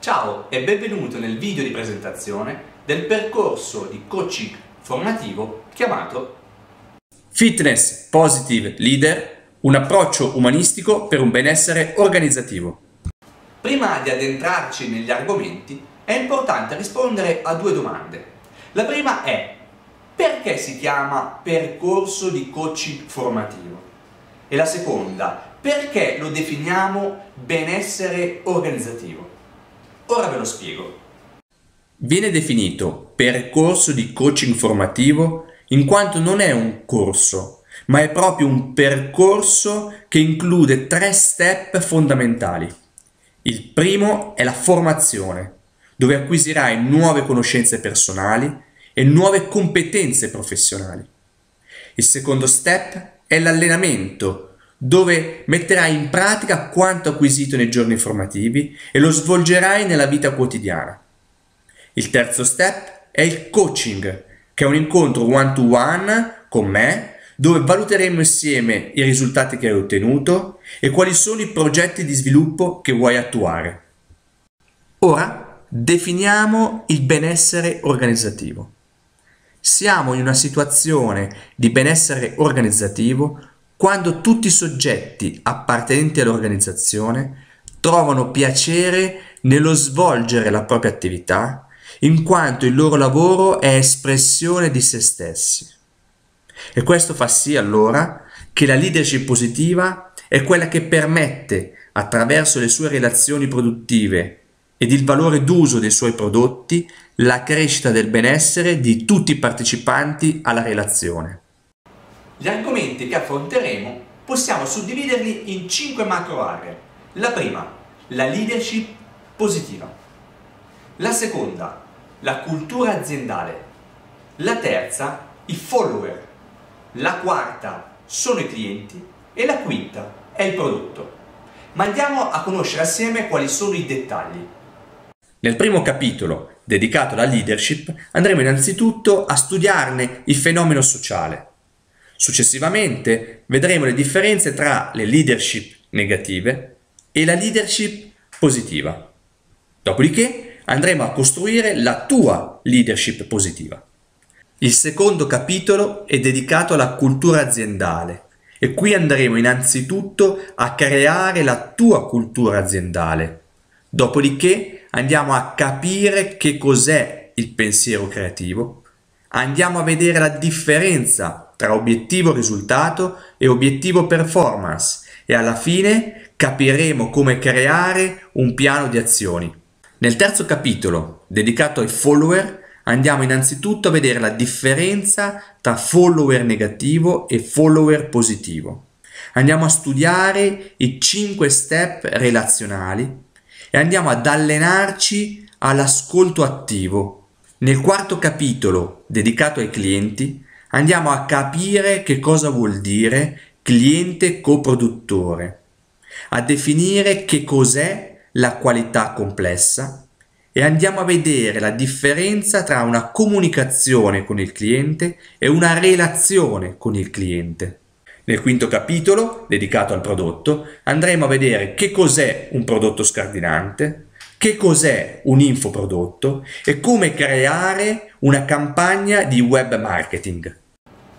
Ciao e benvenuto nel video di presentazione del percorso di coaching formativo chiamato Fitness Positive Leader, un approccio umanistico per un benessere organizzativo. Prima di addentrarci negli argomenti è importante rispondere a due domande. La prima è perché si chiama percorso di coaching formativo? E la seconda, perché lo definiamo benessere organizzativo? Ora ve lo spiego. Viene definito percorso di coaching formativo in quanto non è un corso, ma è proprio un percorso che include tre step fondamentali. Il primo è la formazione, dove acquisirai nuove conoscenze personali e nuove competenze professionali. Il secondo step è l'allenamento, dove metterai in pratica quanto acquisito nei giorni formativi e lo svolgerai nella vita quotidiana. Il terzo step è il coaching, che è un incontro one to one con me dove valuteremo insieme i risultati che hai ottenuto e quali sono i progetti di sviluppo che vuoi attuare. Ora definiamo il benessere organizzativo. Siamo in una situazione di benessere organizzativo quando tutti i soggetti appartenenti all'organizzazione trovano piacere nello svolgere la propria attività, in quanto il loro lavoro è espressione di se stessi. E questo fa sì allora che la leadership positiva è quella che permette, attraverso le sue relazioni produttive ed il valore d'uso dei suoi prodotti, la crescita del benessere di tutti i partecipanti alla relazione. Gli argomenti che affronteremo possiamo suddividerli in cinque macro aree. La prima, la leadership positiva. La seconda, la cultura aziendale. La terza, i follower. La quarta sono i clienti e la quinta è il prodotto. Ma andiamo a conoscere assieme quali sono i dettagli. Nel primo capitolo, dedicato alla leadership, andremo innanzitutto a studiarne il fenomeno sociale Successivamente vedremo le differenze tra le leadership negative e la leadership positiva. Dopodiché andremo a costruire la tua leadership positiva. Il secondo capitolo è dedicato alla cultura aziendale e qui andremo innanzitutto a creare la tua cultura aziendale. Dopodiché andiamo a capire che cos'è il pensiero creativo, andiamo a vedere la differenza tra obiettivo risultato e obiettivo performance e alla fine capiremo come creare un piano di azioni. Nel terzo capitolo, dedicato ai follower, andiamo innanzitutto a vedere la differenza tra follower negativo e follower positivo. Andiamo a studiare i 5 step relazionali e andiamo ad allenarci all'ascolto attivo. Nel quarto capitolo, dedicato ai clienti, andiamo a capire che cosa vuol dire cliente coproduttore, a definire che cos'è la qualità complessa e andiamo a vedere la differenza tra una comunicazione con il cliente e una relazione con il cliente. Nel quinto capitolo, dedicato al prodotto, andremo a vedere che cos'è un prodotto scardinante, che cos'è un infoprodotto e come creare una campagna di web marketing.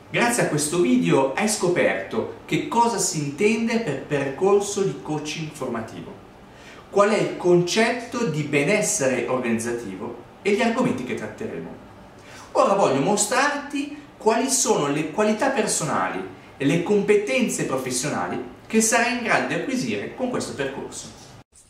Grazie a questo video hai scoperto che cosa si intende per percorso di coaching formativo, qual è il concetto di benessere organizzativo e gli argomenti che tratteremo. Ora voglio mostrarti quali sono le qualità personali e le competenze professionali che sarai in grado di acquisire con questo percorso.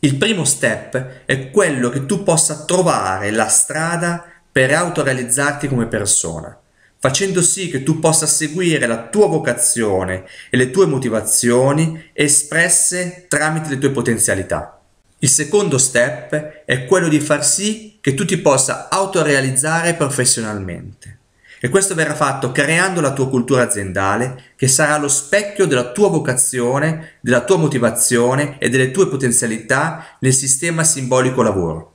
Il primo step è quello che tu possa trovare la strada per autorealizzarti come persona, facendo sì che tu possa seguire la tua vocazione e le tue motivazioni espresse tramite le tue potenzialità. Il secondo step è quello di far sì che tu ti possa autorealizzare professionalmente. E questo verrà fatto creando la tua cultura aziendale che sarà lo specchio della tua vocazione, della tua motivazione e delle tue potenzialità nel sistema simbolico lavoro.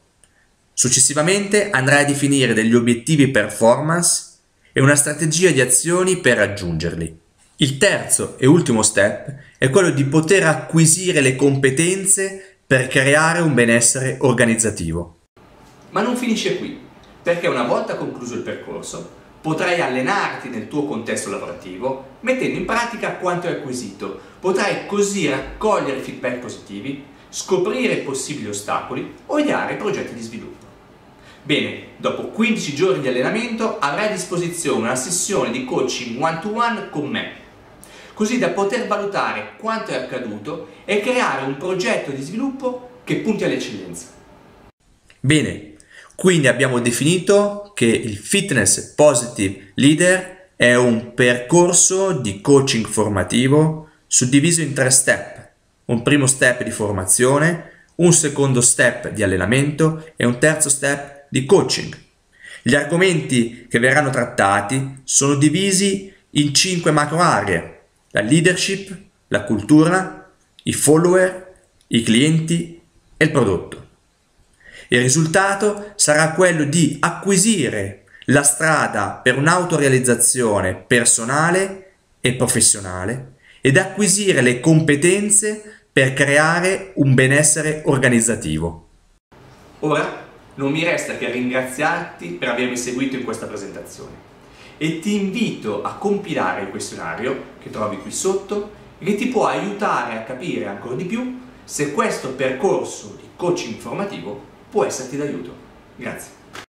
Successivamente andrai a definire degli obiettivi performance e una strategia di azioni per raggiungerli. Il terzo e ultimo step è quello di poter acquisire le competenze per creare un benessere organizzativo. Ma non finisce qui, perché una volta concluso il percorso potrai allenarti nel tuo contesto lavorativo mettendo in pratica quanto hai acquisito, potrai così raccogliere feedback positivi, scoprire possibili ostacoli o ideare progetti di sviluppo. Bene, dopo 15 giorni di allenamento avrai a disposizione una sessione di coaching one-to-one con me, così da poter valutare quanto è accaduto e creare un progetto di sviluppo che punti all'eccellenza. Bene, quindi abbiamo definito che il Fitness Positive Leader è un percorso di coaching formativo suddiviso in tre step. Un primo step di formazione, un secondo step di allenamento e un terzo step di coaching. Gli argomenti che verranno trattati sono divisi in cinque macro aree, la leadership, la cultura, i follower, i clienti e il prodotto. Il risultato sarà quello di acquisire la strada per un'autorealizzazione personale e professionale ed acquisire le competenze per creare un benessere organizzativo. Ora non mi resta che ringraziarti per avermi seguito in questa presentazione e ti invito a compilare il questionario che trovi qui sotto e che ti può aiutare a capire ancora di più se questo percorso di coaching formativo può esserti d'aiuto. Grazie.